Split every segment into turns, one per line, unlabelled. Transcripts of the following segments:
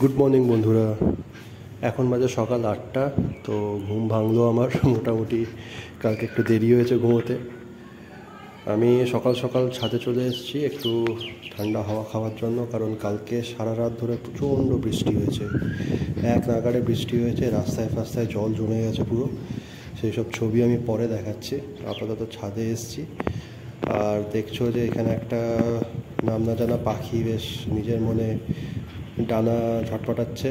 Good morning বন্ধুরা। এখন বাজে সকাল আটটা, তো ঘুম ভাঙলো আমার, মোটামুটি কালকে একটু দেরি হয়েছে ঘুমোতে। আমি সকাল সকাল ছাদে চলে এসেছি, একটু ঠান্ডা হাওয়া খাওয়ার জন্য, কারণ কালকে সারা রাত ধরে প্রচণ্ড বৃষ্টি হয়েছে। এক নাগাড়ে বৃষ্টি হয়েছে, রাস্তায় ফাস্তায় জল জমে গেছে পুরো। সেই সব ছবি আমি পরে দেখাচ্ছি, আপাতত ছাদে এসেছি। আর দেখছ যে এখানে একটা নাম না জানা পাখি, বেশ নিজের মনে ডানা ঝটপটাচ্ছে,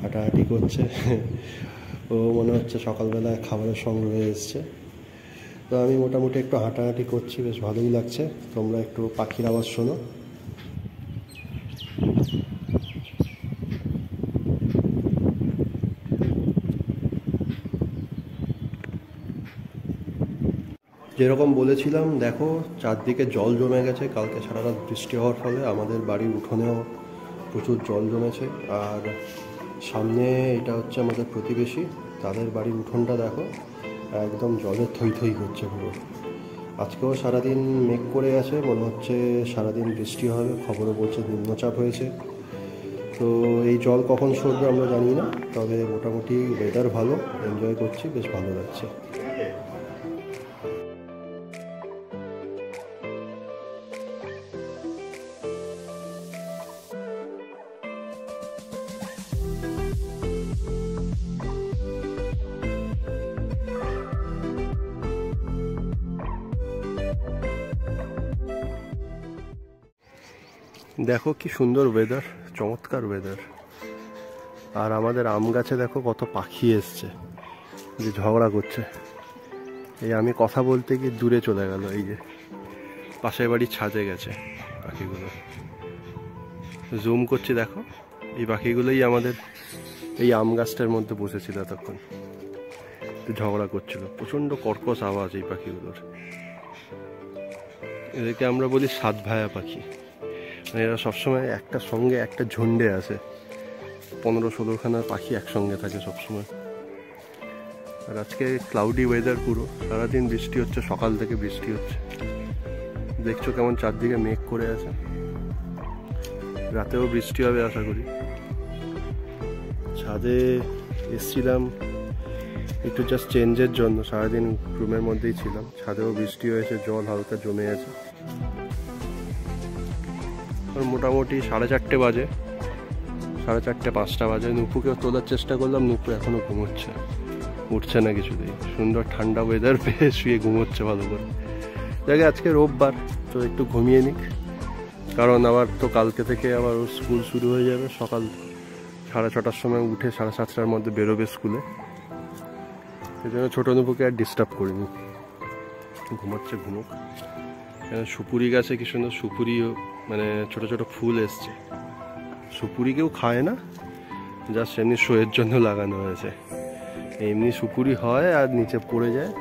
হাঁটাহাঁটি করছে। ও মনে হচ্ছে সকালবেলা খাবারের সংগ্রহে এসছে। তো আমি মোটামুটি একটু হাঁটাহাঁটি করছি, বেশ ভালোই লাগছে। তোমরা একটু পাখির আওয়াজ শোনো। যেরকম বলেছিলাম, দেখো, চারদিকে জল জমে গেছে। কালকে সারা রাত বৃষ্টি হওয়ার ফলে আমাদের বাড়ির উঠোনেও প্রচুর জল জমেছে। আর সামনে এটা হচ্ছে আমাদের প্রতিবেশী। তাদের বাড়ির উঠোনটা দেখো, একদম জলে থই থই করছে পুরো। আজকেও সারাদিন মেঘ করে আছে, মনে হচ্ছে সারাদিন বৃষ্টি হবে খবরে বলছে নিম্নচাপ হয়েছে। তো এই জল কখন সরবে আমরা জানি না, তবে মোটামুটি ওয়েদার ভালো এনজয় করছি, বেশ ভালো লাগছে। দেখো কি সুন্দর ওয়েদার চমৎকার ওয়েদার আর আমাদের আম গাছে দেখো কত পাখি এসছে, যে ঝগড়া করছে। এই আমি কথা বলতে গিয়ে দূরে চলে গেল, এই যে পাশের বাড়ি ছাদে গেছে পাখিগুলো। জুম করছি দেখো, এই পাখিগুলোই আমাদের এই আম গাছটার মধ্যে বসেছিল তখন ঝগড়া করছিল, প্রচণ্ড কর্কশ আওয়াজ এই পাখিগুলোর। এদেরকে আমরা বলি সাত ভায়া পাখি। এরা সবসময় একটা সঙ্গে একটা ঝুন্ডে আছে পনেরো ষোলোখানা পাখি একসঙ্গে থাকে সবসময়। আর আজকে ক্লাউডি ওয়েদার পুরো। সারাদিন বৃষ্টি হচ্ছে, সকাল থেকে বৃষ্টি হচ্ছে। দেখছ কেমন চারদিকে মেঘ করে আছে। রাতেও বৃষ্টি হবে আশা করি। ছাদে এসছিলাম একটু জাস্ট চেঞ্জের জন্য। সারাদিন রুমের মধ্যেই ছিলাম। ছাদেও বৃষ্টি হয়েছে, জল হালকা জমে আছে। মোটামুটি সাড়ে চারটে বাজে। সাড়ে চারটে, পাঁচটা বাজে। নুপুকেও তোলার চেষ্টা করলাম, নুপু এখনও ঘুমোচ্ছে। উঠছে না কিছুতেই। সুন্দর ঠান্ডা ওয়েদার পেয়ে শুয়ে ঘুমোচ্ছে ভালো করে। দেখে আজকে রোববার, তো একটু ঘুমিয়ে নিক। কারণ আবার তো কালকে থেকে আবার স্কুল শুরু হয়ে যাবে। সকাল সাড়ে ছটার সময় উঠে সাড়ে সাতটার মধ্যে বেরোবে স্কুলে। সেই জন্য ছোটো নুপুকে আর ডিস্টার্ব করিনি। ঘুমাচ্ছে, ঘুমুক। সুপুরি গাছে কি সুন্দর সুপুরিও মানে ছোট ছোট ফুল এসছে। সুপুরি কেউ খায় না, জাস্ট এমনি শোয়ের জন্য লাগানো হয়েছে। এমনি সুপুরি হয় আর নিচে পড়ে যায়।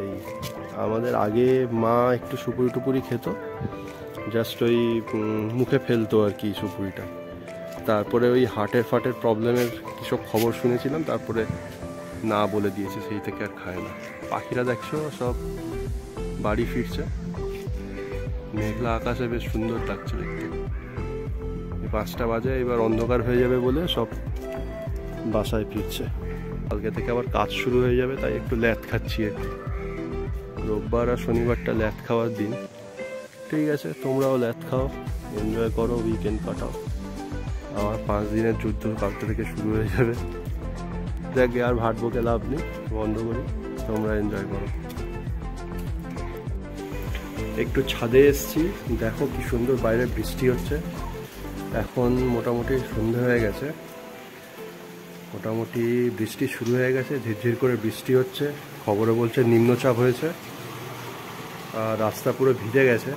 এই আমাদের আগে মা একটু সুপুরি টুপুরি খেত, জাস্ট ওই মুখে ফেলতো আর কি সুপুরিটা। তারপরে ওই হার্টের ফাটের প্রবলেমের কিসব খবর শুনেছিলাম, তারপরে না বলে দিয়েছে, সেই থেকে আর খায় না। পাখিরা দেখছ, সব বাড়ি ফিরছে। মেঘলা আকাশে বেশ সুন্দর লাগছে দেখতে। পাঁচটা বাজে, এবার অন্ধকার হয়ে যাবে বলে সব বাসায় ফিরছে। কালকে থেকে আবার কাজ শুরু হয়ে যাবে, তাই একটু ল্যাথ খাচ্ছি রোববার আর শনিবারটা ল্যাথ খাওয়ার দিন। ঠিক আছে, তোমরাও ল্যাথ খাও, এনজয় করো উইকেন্ড কাটাও। আমার পাঁচ দিনের যুদ্ধ কালকে থেকে শুরু হয়ে যাবে। দেখ আর ভাট বকে লাভ নেই, বন্ধ করি, তোমরা এনজয় করো। একটু ছাদে এসছি। দেখো কি সুন্দর বাইরে বৃষ্টি হচ্ছে। এখন মোটামুটি সন্ধে হয়ে গেছে। মোটামুটি বৃষ্টি শুরু হয়ে গেছে। ঝিরঝির করে বৃষ্টি হচ্ছে। খবরে বলছে নিম্নচাপ হয়েছে। আর রাস্তা পুরো ভিজে গেছে।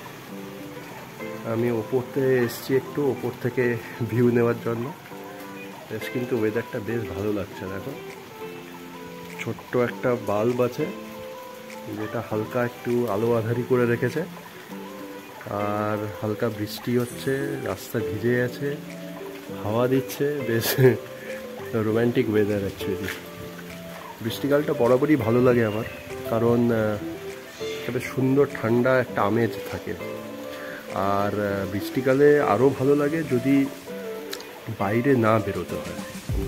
আমি ওপরতে এসছি একটু। ওপর থেকে ভিউ নেওয়ার জন্য। বেশ কিন্তু ওয়েদারটা বেশ ভালো লাগছে, দেখো। ছোট্ট একটা বাল্ব আছে। যেটা হালকা একটু আলো আধারি করে রেখেছে। আর হালকা বৃষ্টি হচ্ছে, রাস্তা ভিজে আছে, হাওয়া দিচ্ছে, বেশ রোম্যান্টিক ওয়েদার অ্যাকচুয়ালি বৃষ্টিকালটা বরাবরই ভালো লাগে আমার, কারণ একটা সুন্দর ঠান্ডা একটা আমেজ থাকে। আর বৃষ্টিকালে আরও ভালো লাগে যদি বাইরে না বেরোতে হয়।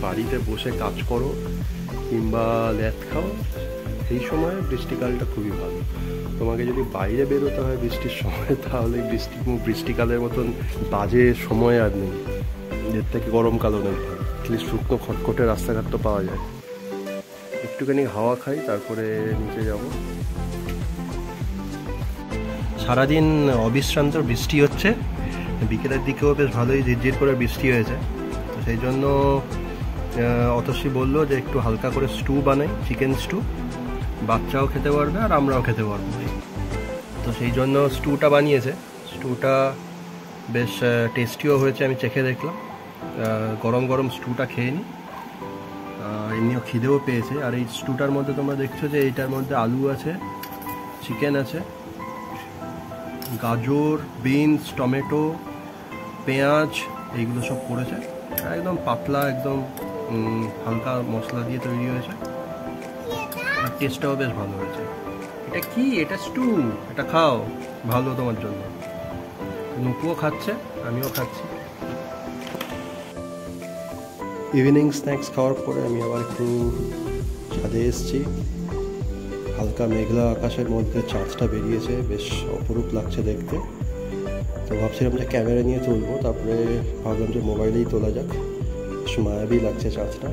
বাড়িতে বসে কাজ করো কিংবা ল্যাদ খাও এই সময় বৃষ্টিকালটা খুবই ভালো। তোমাকে যদি বাইরে বেরোতে হয় বৃষ্টির সময়, তাহলে বৃষ্টি, বৃষ্টিকালের মতন বাজে সময় আর নেই। এর থেকে গরমকালও নেই। অ্যাটলিস্ট শুকনো খটখটে রাস্তাঘাট তো পাওয়া যায়। একটুখানি হাওয়া খাই, তারপরে নিচে যাব। সারাদিন অবিশ্রান্ত বৃষ্টি হচ্ছে। বিকেলের দিকেও বেশ ভালোই ঝিরঝির করে বৃষ্টি হয়েছে। তো সেই জন্য অতসী বলল যে একটু হালকা করে স্টু বানাই, চিকেন স্টু। বাচ্চাও খেতে পারবে আর আমরাও খেতে পারব। তো সেই জন্য স্টুটা বানিয়েছে। স্টুটা বেশ টেস্টিও হয়েছে, আমি চেখে দেখলাম। গরম গরম স্টুটা খেয়ে নিই এমনিও খিদেও পেয়েছে। আর এই স্টুটার মধ্যে তোমরা দেখছ যে এইটার মধ্যে আলু আছে চিকেন আছে, গাজর বিনস টমেটো, পেঁয়াজ, এইগুলো সব করেছে একদম পাতলা, একদম হালকা মশলা দিয়ে তৈরি হয়েছে। টেস্টটাও বেশ ভালো হয়েছে। এটা কি? এটা স্টু এটা খাও। ভালো তোমার জন্য। নুপুও খাচ্ছে, আমিও খাচ্ছি। ইভিনিং স্ন্যাক্স খাওয়ার পরে আমি আবার একটু ছাদে এসেছি। হালকা মেঘলা আকাশের মধ্যে চাঁদটা বেরিয়েছে। বেশ অপরূপ লাগছে দেখতে। তো ভাবছিলাম যে ক্যামেরা নিয়ে তুলবো, তারপরে ভাবলাম যে মোবাইলেই তোলা যাক। বেশ মায়াবী লাগছে চাঁদটা